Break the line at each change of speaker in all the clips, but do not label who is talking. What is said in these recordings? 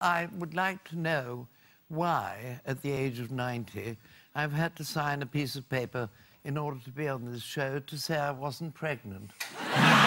I would like to know why, at the age of 90, I've had to sign a piece of paper in order to be on this show to say I wasn't pregnant.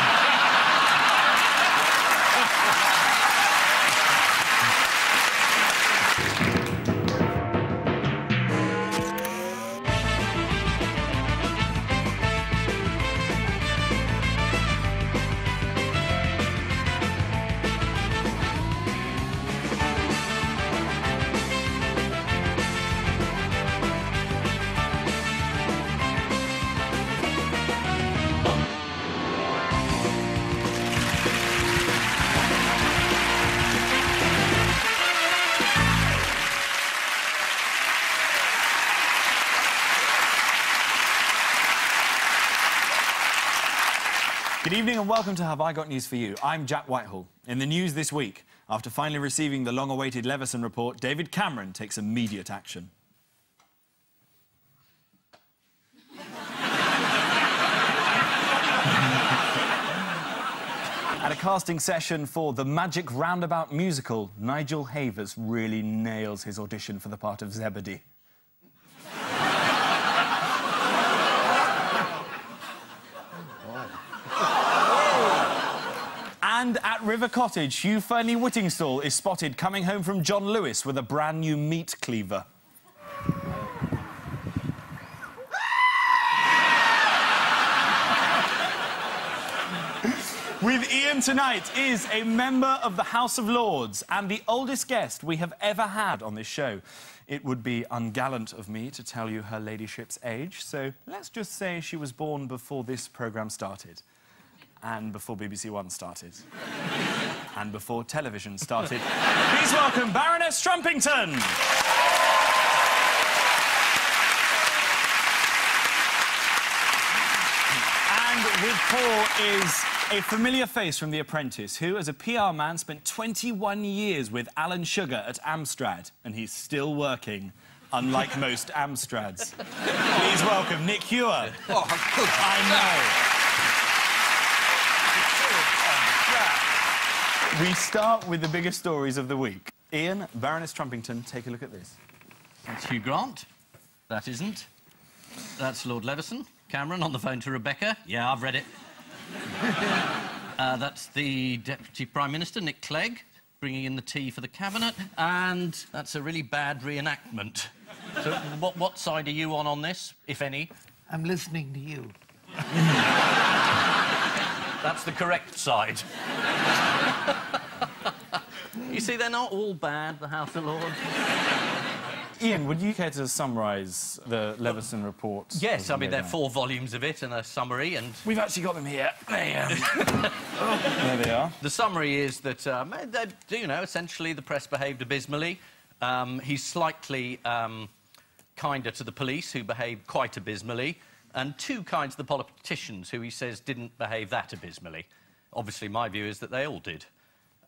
Good evening and welcome to Have I Got News for You. I'm Jack Whitehall. In the news this week, after finally receiving the long-awaited Leveson report, David Cameron takes immediate action. At a casting session for the Magic Roundabout musical, Nigel Havers really nails his audition for the part of Zebedee. And at River Cottage, Hugh Fearnley Whittingstall is spotted coming home from John Lewis with a brand new meat cleaver. With Ian tonight is a member of the House of Lords and the oldest guest we have ever had on this show. It would be ungallant of me to tell you her ladyship's age, so let's just say she was born before this programme started and before BBC One started. and before television started. Please welcome Baroness Trumpington! and with Paul is a familiar face from The Apprentice, who, as a PR man, spent 21 years with Alan Sugar at Amstrad, and he's still working, unlike most Amstrads. Please welcome Nick Hewer.
Oh, good.
I know. We start with the biggest stories of the week. Ian, Baroness Trumpington, take a look at this.
That's Hugh Grant. That isn't. That's Lord Leveson. Cameron on the phone to Rebecca. Yeah, I've read it. uh, that's the Deputy Prime Minister, Nick Clegg, bringing in the tea for the Cabinet. And that's a really bad reenactment. So, what, what side are you on on this, if any?
I'm listening to you.
That's the correct side. You see, they're not all bad, the House of Lords.
Ian, would you care to summarise the Leveson report?
Yes, I mean, there are four volumes of it and a summary, and...
We've actually got them here. They, um... there they are.
The summary is that, um, they, you know, essentially the press behaved abysmally. Um, he's slightly um, kinder to the police, who behaved quite abysmally, and two kinds of the politicians, who he says didn't behave that abysmally. Obviously, my view is that they all did.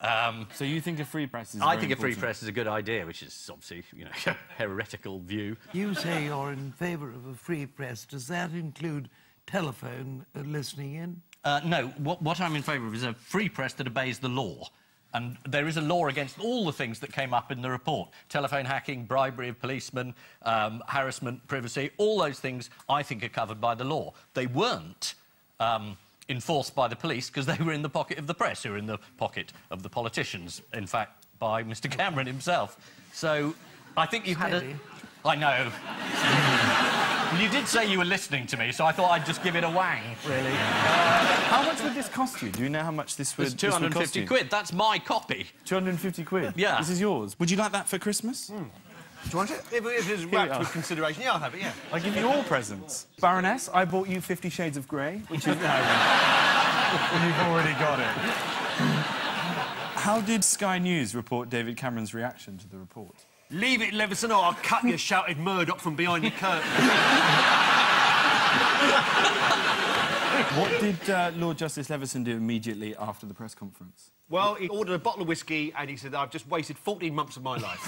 Um, so you think a free press is
I think
important?
a free press is a good idea, which is obviously, you know, a heretical view.
You say you're in favour of a free press. Does that include telephone uh, listening in?
Uh, no, what, what I'm in favour of is a free press that obeys the law. And there is a law against all the things that came up in the report. Telephone hacking, bribery of policemen, um, harassment, privacy, all those things I think are covered by the law. They weren't um, enforced by the police because they were in the pocket of the press, who were in the pocket of the politicians, in fact, by Mr Cameron himself. So I think you had a... I know. you did say you were listening to me, so I thought I'd just give it a wang, really. Uh,
how much would this cost you? Do you know how much this would,
it's 250
this
would quid. That's my copy.
250 quid?
Yeah.
This is yours. Would you like that for Christmas?
Mm. Do you want it? If, if it's wrapped with consideration, yeah, I'll have it, yeah.
I'll give you all presents. Baroness, I bought you Fifty Shades of Grey, which is... no, you've already got it. How did Sky News report David Cameron's reaction to the report?
Leave it, Leveson, or I'll cut you, shouted Murdoch from behind the curtain.
what did uh, Lord Justice Leveson do immediately after the press conference?
Well, he ordered a bottle of whiskey and he said, I've just wasted 14 months of my life.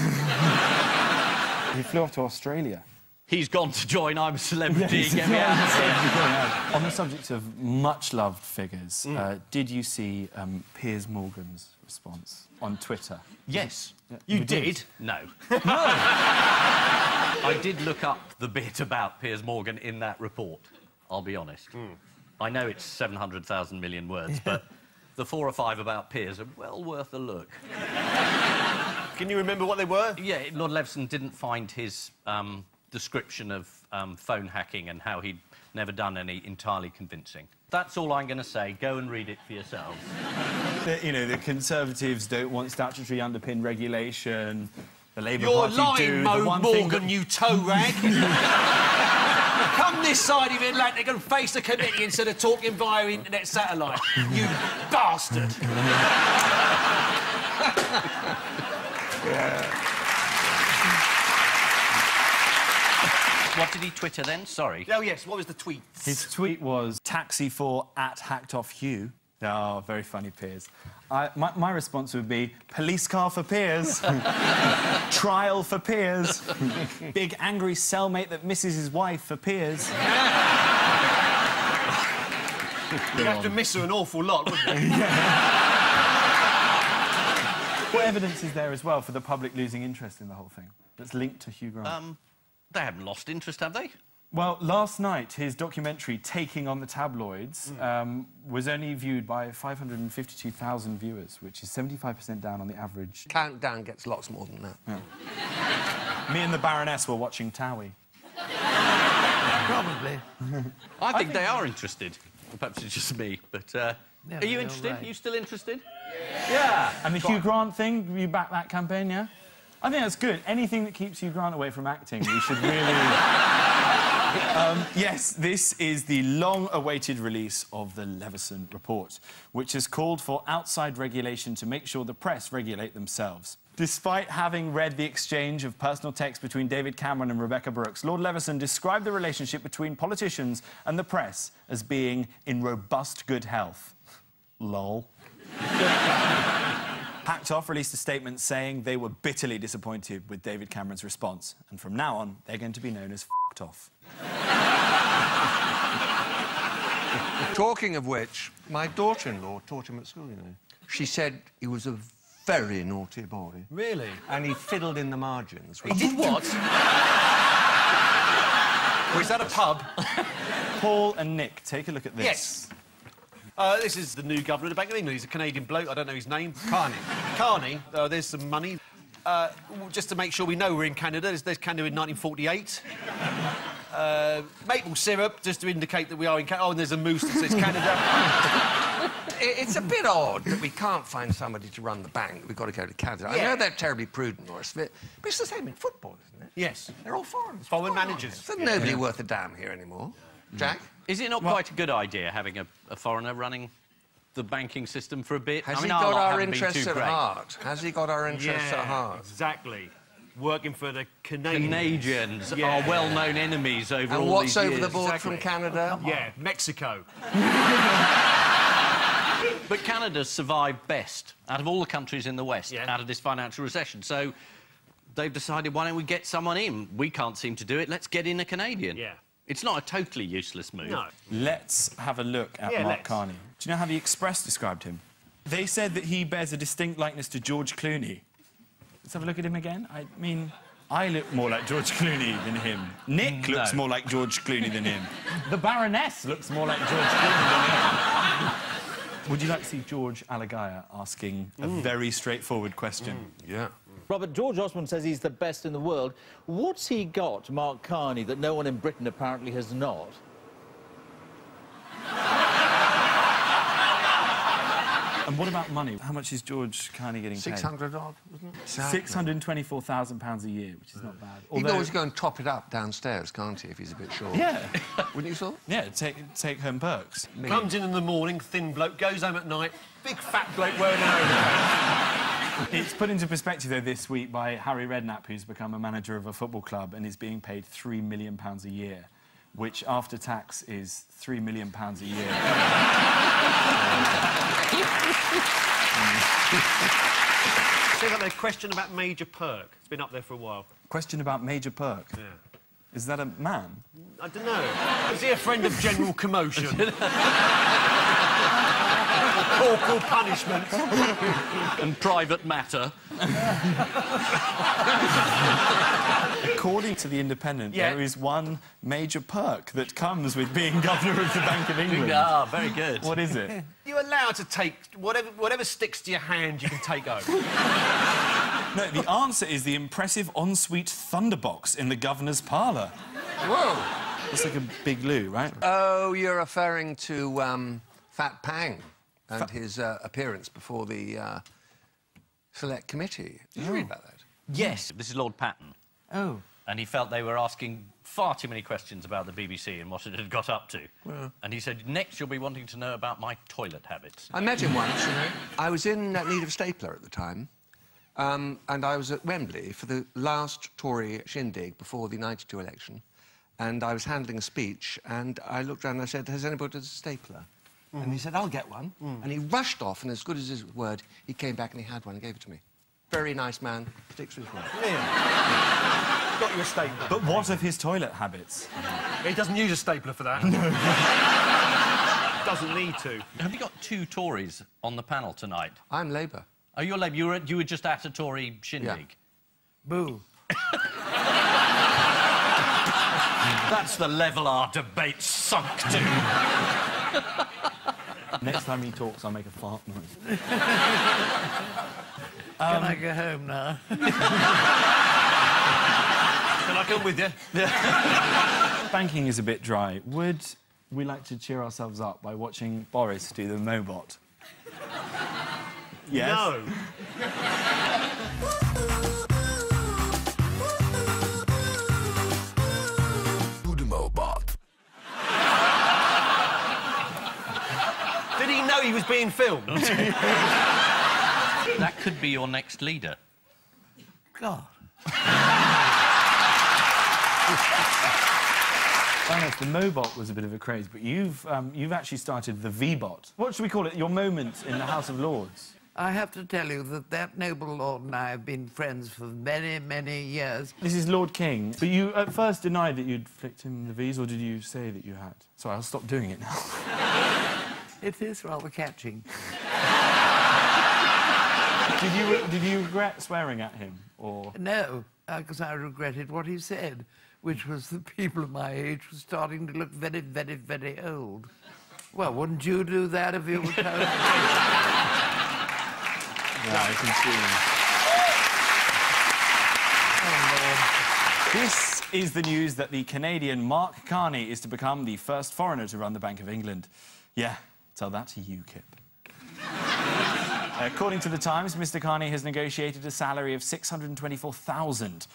he flew off to Australia.
He's gone to join I'm a Celebrity. Yes, Get me out
On the subject of much-loved figures, mm. uh, did you see um, Piers Morgan's response on Twitter?
Yes.
You did?
No. no. I did look up the bit about Piers Morgan in that report, I'll be honest. I know it's 700,000 million words, but the four or five about peers are well worth a look.
Can you remember what they were?
Yeah, Lord Leveson didn't find his um, description of um, phone hacking and how he'd never done any entirely convincing. That's all I'm going to say. Go and read it for yourselves.
The, you know, the Conservatives don't want statutory underpinned regulation. The Labour
You're
Party do.
lying,
the
Mo
one thing
Morgan,
that-
you toe rag. Come this side of the Atlantic and face the committee instead of talking via internet satellite. You bastard.
What did he Twitter then? Sorry.
Oh, yes, what was the tweet?
His tweet was taxi for at hacked off Hugh. Oh, very funny, Piers. I, my, my response would be police car for Piers, trial for Piers, big angry cellmate that misses his wife for Piers.
You'd have to miss her an awful lot, wouldn't you?
What evidence is there as well for the public losing interest in the whole thing that's linked to Hugh Grant?
Um, they haven't lost interest, have they?
Well, last night, his documentary, Taking on the Tabloids, um, was only viewed by 552,000 viewers, which is 75% down on the average.
Countdown gets lots more than that.
Me and the Baroness were watching Towie.
Probably.
I think they are interested. Perhaps it's just me, but uh,
Yeah,
are you interested?
right.
Are you still interested? Yeah.
And the Hugh Grant thing, you back that campaign, yeah? I think that's good. Anything that keeps Hugh Grant away from acting, we should really. um, yes, this is the long awaited release of the Leveson Report, which has called for outside regulation to make sure the press regulate themselves. Despite having read the exchange of personal text between David Cameron and Rebekah Brooks, Lord Leveson described the relationship between politicians and the press as being in robust good health. Lol. Hacked Off released a statement saying they were bitterly disappointed with David Cameron's response, and from now on, they're going to be known as F***ed Off.
Talking of which, my daughter-in-law taught him at school, you know. She said he was a very naughty boy.
Really?
And he fiddled in the margins.
He did what?
Or is that a pub?
Paul and Nick, take a look at this.
Yes. Uh, this is the new governor of the Bank of England. He's a Canadian bloke. I don't know his name. Carney. Carney. Uh, there's some money. Uh, just to make sure we know we're in Canada, there's, there's Canada in 1948. Uh, maple syrup, just to indicate that we are in Canada. Oh, and there's a moose that says Canada.
It- It's a bit odd that we can't find somebody to run the bank. We've got to go to Canada. I know they're terribly prudent, Morris, but, it's the same in football, isn't it?
yes.
They're all foreigners.
Foreign managers.
here? There's nobody worth a damn here anymore. Jack?
Is it not quite a good idea having a, a foreigner running the banking system for a bit?
Has
I mean,
he got
lot
our interests at heart? Has he got our interests at heart?
exactly. Working for the Canadians.
Canadians
Yeah.
are well-known enemies over all these.
And
what's over
the board
exactly.
from Canada?
Yeah, Mexico.
But Canada's survived best out of all the countries in the West
Yeah.
out of this financial recession. So they've decided, why don't we get someone in? We can't seem to do it. Let's get in a Canadian.
Yeah.
It's not a totally useless move.
No.
Let's have a look at
Yeah,
Mark
let's.
Carney. Do you know how the Express described him? They said that he bears a distinct likeness to George Clooney. Let's have a look at him again. I mean, I look more like George Clooney than him. Nick mm,
looks
more like George Clooney than him. The Baroness looks more like George Clooney than him. Would you like to see George Alagaya asking a mm. very straightforward question?
Yeah.
Robert, George Osborne says he's the best in the world. What's he got, Mark Carney, that no one in Britain apparently has not?
And what about money? How much is George Carney getting paid?
600 odd, wasn't it?
£624,000 a year, which is not bad.
He can always go and top it up downstairs, can't he, if he's a bit short?
Yeah,
Wouldn't you thought?
yeah, take, take home perks.
Comes in in the morning, thin bloke, goes home at night, big fat bloke wearing an overcoat.
It's put into perspective, though, this week by Harry Redknapp, who's become a manager of a football club and is being paid £3 million a year, which after tax is £3 million a year.
See, like the question about Major Perk. It's been up there for a while.
Question about Major Perk.
Yeah.
Is that a man?
I don't know. Is he a friend of general commotion? Corporal punishment.
And private matter.
According to The Independent,
Yeah.
there is one major perk that comes with being governor of the Bank of England.
Ah, very good.
What is it?
You're allowed to take whatever, whatever sticks to your hand, you can take home.
No, the answer is the impressive ensuite thunderbox in the governor's parlour.
Whoa!
It's like a big loo, right?
Oh, you're referring to um, Fat Pang and his uh, appearance before the uh, Select Committee. Did you read about that?
Yes, this is Lord Patten.
Oh,
And he felt they were asking far too many questions about the BBC and what it had got up to. And he said, next you'll be wanting to know about my toilet habits.
I met him once. I was in uh, need of a stapler at the time, um, and I was at Wembley for the last Tory shindig before the 92 election, and I was handling a speech, and I looked around and I said, has anybody got a stapler? And he said, I'll get one. Mm. And he rushed off, and as good as his word, he came back and he had one and gave it to me. Very nice man, sticks to his word. Yeah.
Got you a stapler.
But what of his toilet habits?
He doesn't use a stapler for that. No. doesn't need to.
Have you got two Tories on the panel tonight?
I'm Labour.
Oh, you're Labour. You were, you were just at a Tory shindig. Yeah.
boo.
That's the level our debate sunk to.
Next time he talks, I'll make a fart noise.
Can I go home now?
Can I come with you? Yeah.
Banking is a bit dry. Would we like to cheer ourselves up by watching Boris do the Mobot? Yes?
No. know he was being filmed?
that could be your next leader.
God.
Honest, the Mobot was a bit of a craze, but you've, um, you've actually started the V-Bot. What should we call it? Your moment in the House of Lords.
I have to tell you that that noble lord and I have been friends for many, many years.
This is Lord King. But you at first denied that you'd flicked him the V's, or did you say that you had? Sorry, I'll stop doing it now.
It is rather catching.
did, you, did you regret swearing at him, or...?
No, uh, because I regretted what he said, which was that people of my age were starting to look very, very, very old. Well, wouldn't you do that if you were told?
Yeah, I can see. This is the news that the Canadian Mark Carney is to become the first foreigner to run the Bank of England. Yeah, tell that to UKIP. According to the Times, Mr. Carney has negotiated a salary of 624,000.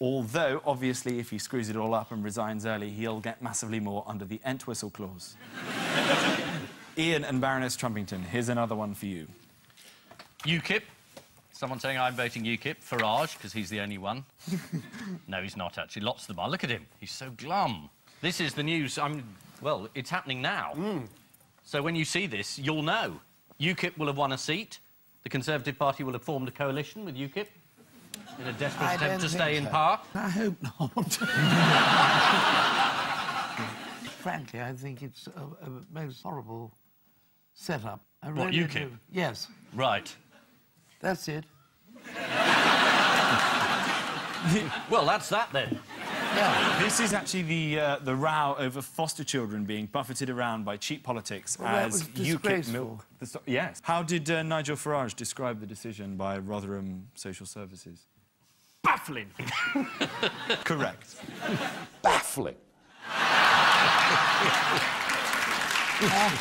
Although, obviously, if he screws it all up and resigns early, he'll get massively more under the Entwistle clause. Ian and Baroness Trumpington, here's another one for you.
UKIP. Someone saying I'm voting UKIP. Farage, because he's the only one. no, he's not actually. Lots of them are. Look at him. He's so glum. This is the news. I'm. Well, it's happening now. Hmm. So when you see this, you'll know. UKIP will have won a seat. The Conservative Party will have formed a coalition with UKIP in a desperate
I
attempt to stay
think
in power.
I hope not. Frankly, I think it's a, a most horrible setup. I
What,
really
UKIP?
do. Yes,
Right.
that's it.
Well, that's that then.
Yeah.
This is actually the uh, the row over foster children being buffeted around by cheap politics
Well,
as
was
UKIP
disgraceful.
milk. The sto- yes. How did uh, Nigel Farage describe the decision by Rotherham Social Services?
Baffling.
Correct.
baffling.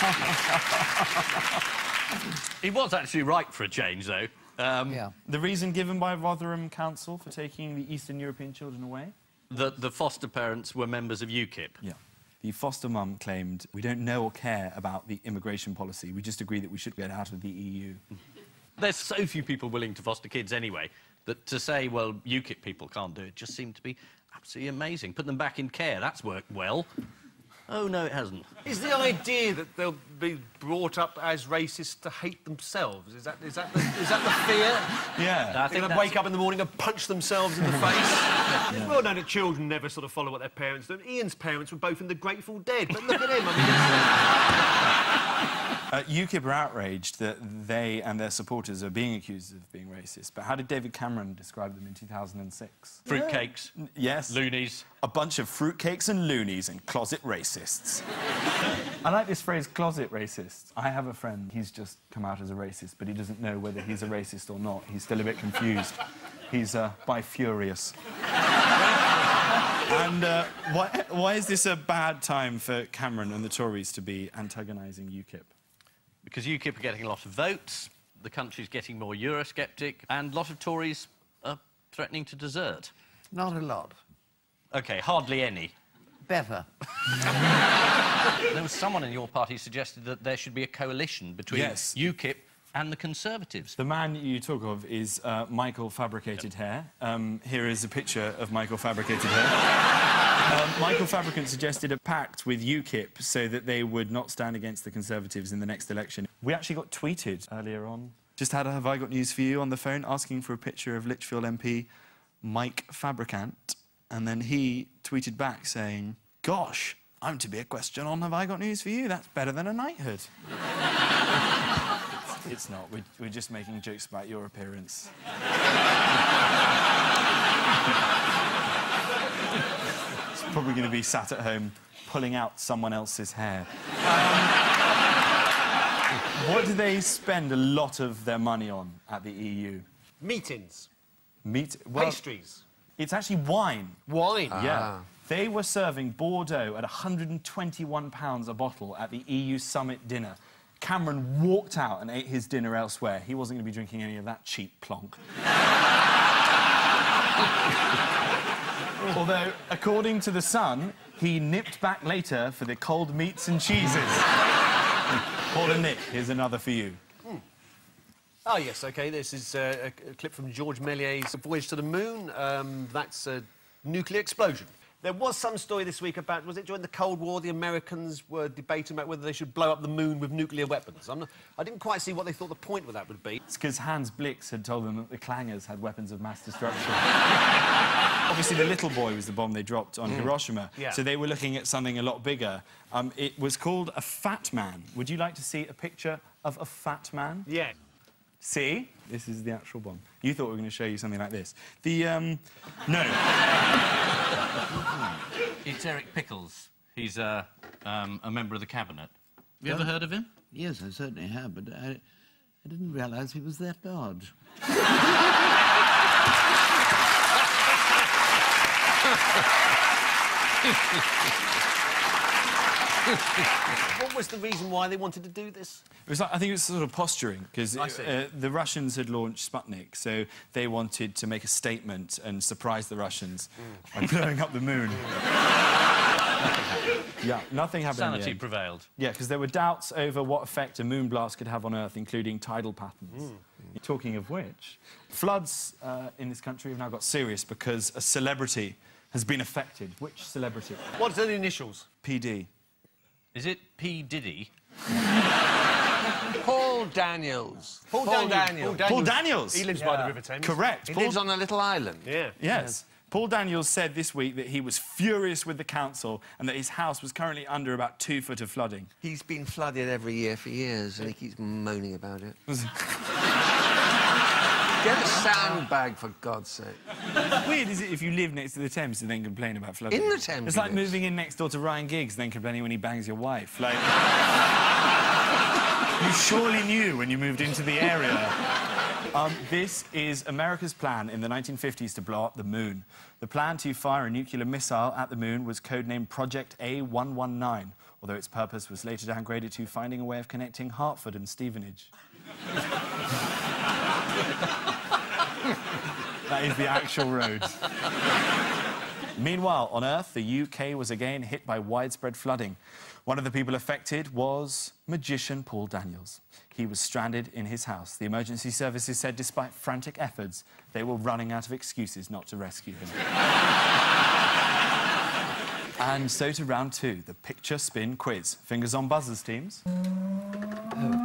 He was actually right for a change, though. Um,
Yeah.
The reason given by Rotherham Council for taking the Eastern European children away?
The, the foster parents were members of UKIP.
Yeah. The foster mum claimed, we don't know or care about the immigration policy. We just agree that we should get out of the EU.
There's so few people willing to foster kids anyway that to say, well, UKIP people can't do it just seemed to be absolutely amazing. Put them back in care, that's worked well. Oh, no, it hasn't.
Is the idea that they'll be brought up as racist to hate themselves? Is that, is that, the, is that the fear?
Yeah.
I
They're going to wake up in the morning and punch themselves in the face. It's well known that children never sort of follow what their parents do. Ian's parents were both in the Grateful Dead, but look at him. I mean,
Uh, UKIP are outraged that they and their supporters are being accused of being racist. But how did David Cameron describe them in 2006?
Fruitcakes,
Yes.
loonies.
A bunch of fruitcakes and loonies and closet racists. I like this phrase, closet racists. I have a friend, he's just come out as a racist, but he doesn't know whether he's a racist or not. He's still a bit confused. He's uh, bifurious. and uh, why, why is this a bad time for Cameron and the Tories to be antagonising UKIP?
Because UKIP are getting a lot of votes, the country's getting more Eurosceptic, and a lot of Tories are threatening to desert.
Not a lot.
OK, hardly any.
Better.
There was someone in your party suggested that there should be a coalition between
Yes.
UKIP and the Conservatives.
The man you talk of is uh, Michael Fabricated Hair. Um, here is a picture of Michael Fabricated Hair. Um, Michael Fabricant suggested a pact with UKIP so that they would not stand against the Conservatives in the next election. We actually got tweeted earlier on. Just had a Have I Got News for You on the phone asking for a picture of Lichfield MP Mike Fabricant. And then he tweeted back saying, Gosh, I'm to be a question on Have I Got News for You? That's better than a knighthood. It's not. We're, we're just making jokes about your appearance. probably going to be sat at home pulling out someone else's hair. Um, what do they spend a lot of their money on at the EU?
meetings,
Meat? Well,
pastries,
it's actually wine.
wine.
Yeah. They were serving Bordeaux at £121 a bottle at the EU summit dinner. Cameron walked out and ate his dinner elsewhere. He wasn't going to be drinking any of that cheap plonk. Although, according to The Sun, he nipped back later for the cold meats and cheeses. Paul and Nick, here's another for you.
Oh, yes, OK. This is uh, a, clip from Georges Méliès's Voyage to the Moon. Um, that's a nuclear explosion. There was some story this week about, was it during the Cold War, the Americans were debating about whether they should blow up the moon with nuclear weapons. I'm not, I didn't quite see what they thought the point with that would be.
It's because Hans Blix had told them that the clangers had weapons of mass destruction. Obviously, the little boy was the bomb they dropped on Hiroshima.
Yeah.
So they were looking at something a lot bigger. Um, it was called a fat man. Would you like to see a picture of a fat man?
Yeah.
See? This is the actual bomb. You thought we were going to show you something like this. The, um... No.
It's Eric Pickles. He's uh, um, a member of the cabinet. Have you ever heard of him?
Yes, I certainly have, but I, I didn't realise he was that large.
What was the reason why they wanted to do this?
It was like, I think it was sort of posturing because uh, the Russians had launched Sputnik, so they wanted to make a statement and surprise the Russians by blowing up the moon. yeah, nothing happened. in the
Sanity prevailed.
Yeah, because there were doubts over what effect a moon blast could have on Earth, including tidal patterns. Talking of which, floods uh, in this country have now got serious because a celebrity has been affected. Which celebrity?
What's the initials?
PD.
Is it P. Diddy?
Paul Daniels.
Paul, Daniels.
Paul Daniels.
He lives by the River Thames.
Correct.
He
Paul-
lives on a little island.
Yeah.
Yes. Paul Daniels said this week that he was furious with the council and that his house was currently under about two foot of flooding.
He's been flooded every year for years, and he keeps moaning about it. Get a sandbag, for God's sake.
Weird, is it, if you live next to the Thames and then complain about flooding?
In the Thames
It's like moving in next door to Ryan Giggs and then complaining when he bangs your wife. Like... you surely knew when you moved into the area. Um, this is America's plan in the 1950s to blow up the moon. The plan to fire a nuclear missile at the moon was codenamed Project A119, although its purpose was later downgraded to finding a way of connecting Hertford and Stevenage. that is the actual road. Meanwhile, on Earth, the UK was again hit by widespread flooding. One of the people affected was magician Paul Daniels. He was stranded in his house. The emergency services said despite frantic efforts, they were running out of excuses not to rescue him. And so to round two, the picture spin quiz. Fingers on buzzers, teams.
Oh,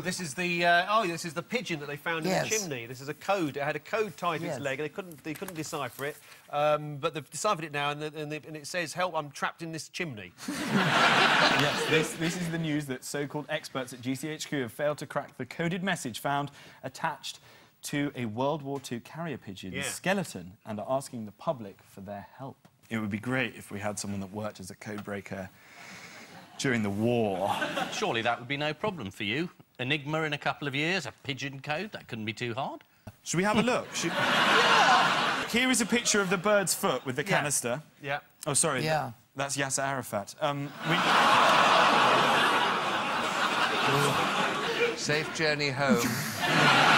this is the uh, oh, this is the pigeon that they found in the chimney. This is a code. It had a code tied to
Yes.
its leg, and they couldn't they couldn't decipher it. Um, but they've deciphered it now, and, the, and, the, and it says, "Help! I'm trapped in this chimney."
yes, this, this is the news that so-called experts at GCHQ have failed to crack the coded message found attached to a World War II carrier pigeon
Yeah.
skeleton and are asking the public for their help. It would be great if we had someone that worked as a code breaker during the war.
Surely that would be no problem for you. Enigma in a couple of years, a pigeon code, that couldn't be too hard.
Should we have a look? Should... Here is a picture of the bird's foot with the canister.
Yeah.
Oh, sorry.
Yeah.
That's Yasser Arafat. Um, we...
Safe journey home.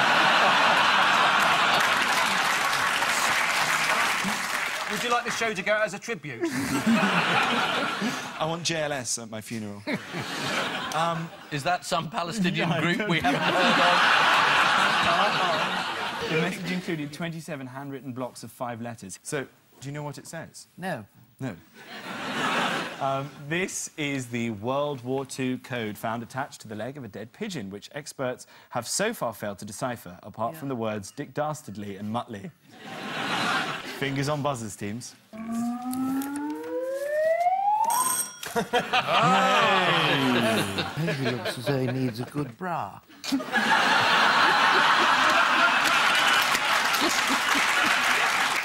Would you like the show to go out as a tribute?
I want JLS at my funeral.
Is that some Palestinian
No,
group we haven't heard of?
The message included 27 handwritten blocks of five letters. So, do you know what it says?
No.
No. um, this is the World War II code found attached to the leg of a dead pigeon, which experts have so far failed to decipher, apart from the words Dick Dastardly and Muttley. Fingers on buzzers, teams.
He looks as though he needs a good bra.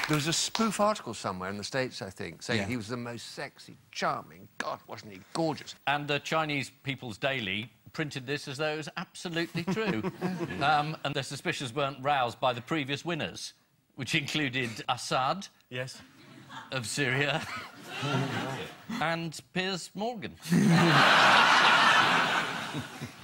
There was a spoof article somewhere in the States, I think, saying
Yeah.
he was the most sexy, charming. God, wasn't he gorgeous?
And the Chinese People's Daily printed this as though it was absolutely true. um, and their suspicions weren't roused by the previous winners, which included Assad
yes.
of Syria and Piers Morgan.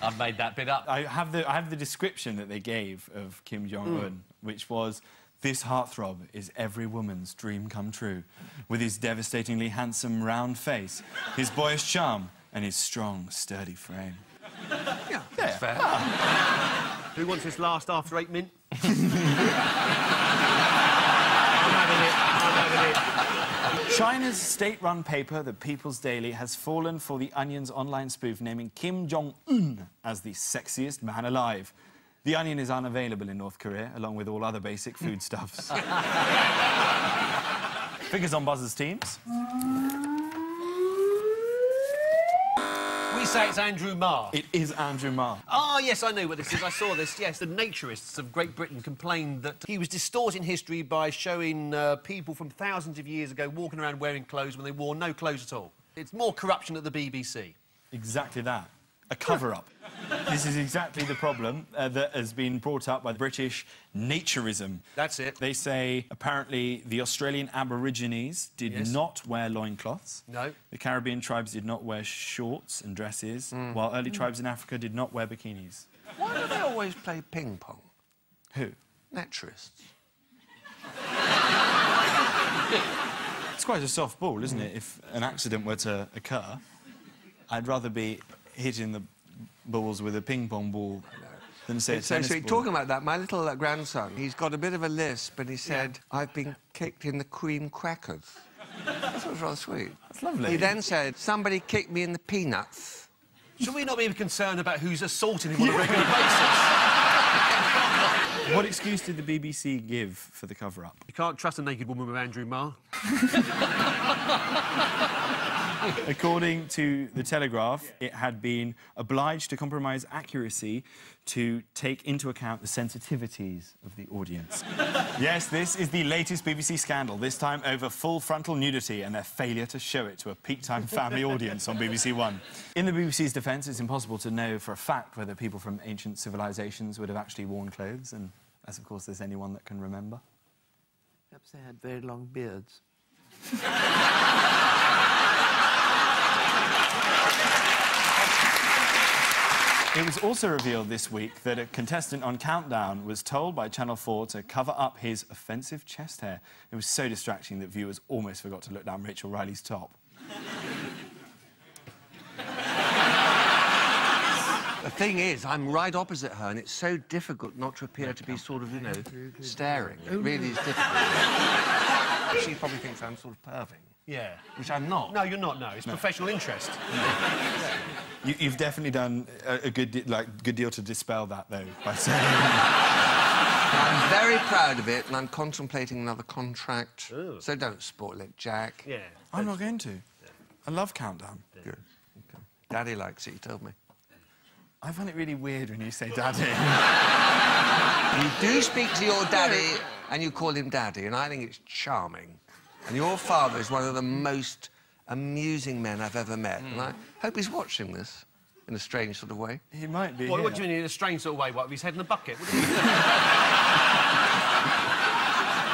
I've made that bit up.
I have the I have the description that they gave of Kim Jong Un, which was. This heartthrob is every woman's dream come true. With his devastatingly handsome, round face, his boyish charm, and his strong, sturdy frame.
Yeah, that's fair. Ah.
Who wants this last after eight mint? I'm having it. I'm having it.
China's state-run paper, The People's Daily, has fallen for the Onion's online spoof naming Kim Jong-un as the sexiest man alive. The Onion is unavailable in North Korea, along with all other basic foodstuffs. Figures on buzzers, teams.
We say it's Andrew Marr.
It is Andrew Marr.
Oh, yes, I know what this is. I saw this. Yes, the naturists of Great Britain complained that he was distorting history by showing uh, people from thousands of years ago walking around wearing clothes when they wore no clothes at all. It's more corruption at the BBC.
Exactly that. A cover-up. this is exactly the problem uh, that has been brought up by the British naturism.
That's it.
They say apparently the Australian Aborigines did
Yes.
not wear loincloths.
No.
The Caribbean tribes did not wear shorts and dresses, while early tribes in Africa did not wear bikinis.
Why do they always play ping pong?
Who?
Naturists.
It's quite a soft ball, isn't it? If an accident were to occur, I'd rather be hitting the balls with a ping pong ball than say a
So,
tennis
so
ball.
talking about that, my little uh, grandson, he's got a bit of a lisp, and he said, "I've been kicked in the cream crackers." that was rather sweet.
That's lovely.
He then said, "Somebody kicked me in the peanuts."
Should we not be concerned about who's assaulting him on a regular basis?
What excuse did the BBC give for the cover-up?
You can't trust a naked woman with Andrew Marr.
According to The Telegraph, it had been obliged to compromise accuracy to take into account the sensitivities of the audience. yes, this is the latest BBC scandal, this time over full frontal nudity and their failure to show it to a peak-time family audience on BBC One. In the BBC's defence, it's impossible to know for a fact whether people from ancient civilisations would have actually worn clothes, and as, of course, there's anyone that can remember.
Perhaps they had very long beards.
It was also revealed this week that a contestant on Countdown was told by Channel 4 to cover up his offensive chest hair. It was so distracting that viewers almost forgot to look down Rachel Riley's top.
The thing is, I'm right opposite her, and it's so difficult not to appear to be sort of, you know, staring. It really is difficult. she probably thinks I'm sort of perving,
Yeah.
which I'm not.
No, you're not, no. It's professional interest.
You, you've definitely done a, a good, like, good deal to dispel that, though, by saying...
I'm very proud of it, and I'm contemplating another contract. So don't spoil it, Jack.
Yeah.
I'm not going to. I love Countdown.
Good. Okay. Daddy likes it, he told me.
I find it really weird when you say daddy.
You do speak to your daddy, and you call him daddy, and I think it's charming. And your father is one of the most amusing men I've ever met, hmm. and I hope he's watching this in a strange sort of way.
he might be.
What, what do you mean in a strange sort of way? What, with his head in a bucket? What do you mean?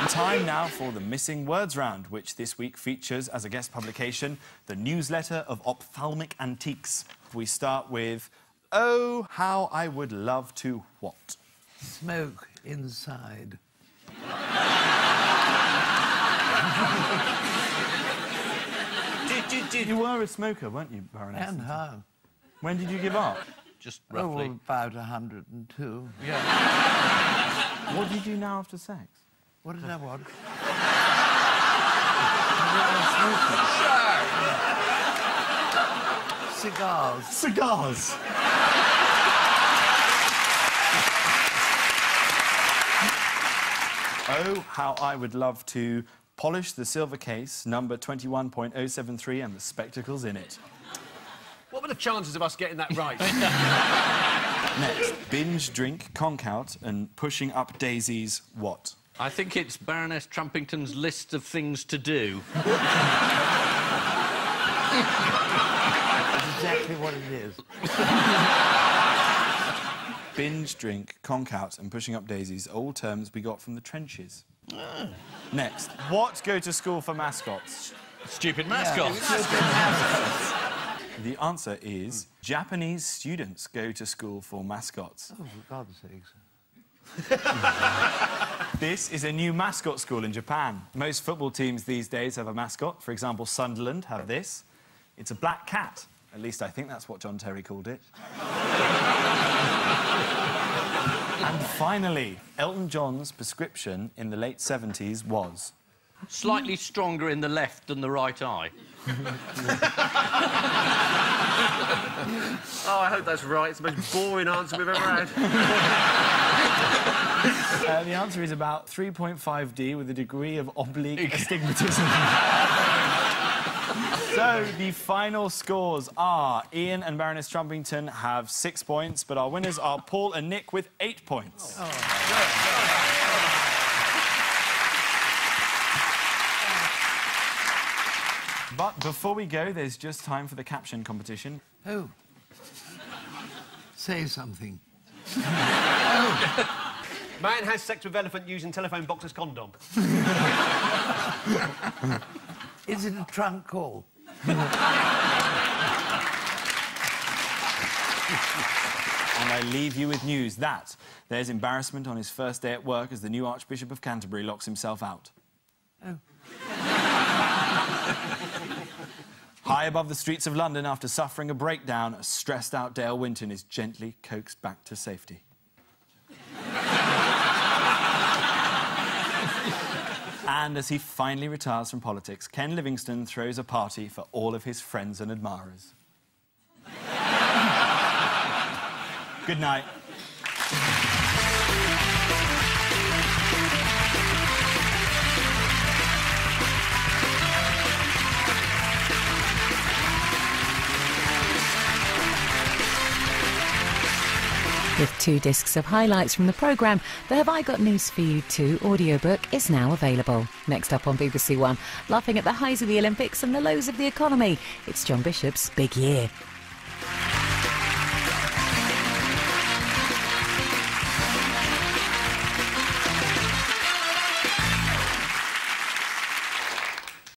Time now for the Missing Words Round, which this week features as a guest publication the newsletter of ophthalmic antiques. We start with Oh, how I would love to what?
Smoke inside.
Did, did, did.
You were a smoker, weren't you, Baroness?
And how?
When did you give up?
Just roughly.
Oh,
roughly.
about 102. Yeah.
What do you do now after sex?
What did I want? Cigars.
Cigars! oh, how I would love to polish the silver case, number 21.073, and the spectacles in it.
What were the chances of us getting that right?
Next, binge, drink, conk out, and pushing up daisies what?
I think it's Baroness Trumpington's list of things to do.
That's exactly what it is.
Binge, drink, conk out, and pushing up daisies, all terms we got from the trenches. Next, what go to school for mascots?
Stupid mascots.
The answer is Japanese students go to school for mascots.
Oh, for God's sakes.
This is a new mascot school in Japan. Most football teams these days have a mascot. For example, Sunderland have this. It's a black cat. At least I think that's what John Terry called it. and finally, Elton John's prescription in the late 70s was.
Slightly stronger in the left than the right eye.
oh, I hope that's right. It's the most boring answer we've ever had.
Uh, the answer is about 3.5D with a degree of oblique astigmatism. so the final scores are Ian and Baroness Trumpington have six points, but our winners are Paul and Nick with eight points. Oh, but before we go, there's just time for the caption competition.
Oh. Say something.
Man has sex with elephant using telephone box as condom.
Is it a trunk call?
And I leave you with news that there's embarrassment on his first day at work as the new Archbishop of Canterbury locks himself out.
Oh.
High above the streets of London, after suffering a breakdown, a stressed out Dale Winton is gently coaxed back to safety. And as he finally retires from politics, Ken Livingstone throws a party for all of his friends and admirers. Good night.
With two discs of highlights from the programme, the Have I Got News for You 2 audiobook is now available. Next up on BBC One, laughing at the highs of the Olympics and the lows of the economy, it's John Bishop's Big Year.